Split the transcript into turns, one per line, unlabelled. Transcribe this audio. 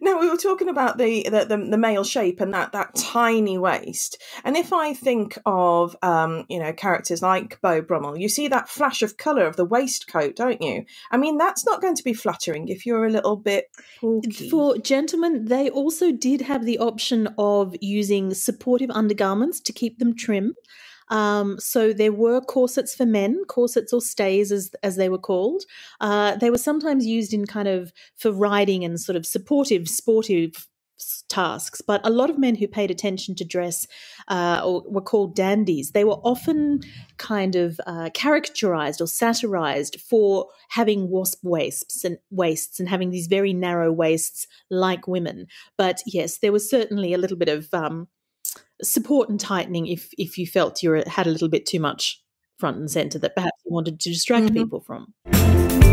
Now we were talking about the, the the, the male shape and that that tiny waist, and if I think of um, you know characters like Beau Brummell, you see that flash of colour of the waistcoat, don't you? I mean, that's not going to be flattering if you're a little bit porky.
For gentlemen, they also did have the option of using supportive undergarments to keep them trim. Um, so there were corsets for men, corsets or stays as as they were called. Uh, they were sometimes used in kind of for riding and sort of supportive, sportive tasks. But a lot of men who paid attention to dress uh, or were called dandies. They were often kind of uh, caricaturized or satirized for having wasp waists and waists and having these very narrow waists like women. But yes, there was certainly a little bit of um, support and tightening if if you felt you had a little bit too much front and center that perhaps you wanted to distract mm-hmm. people from.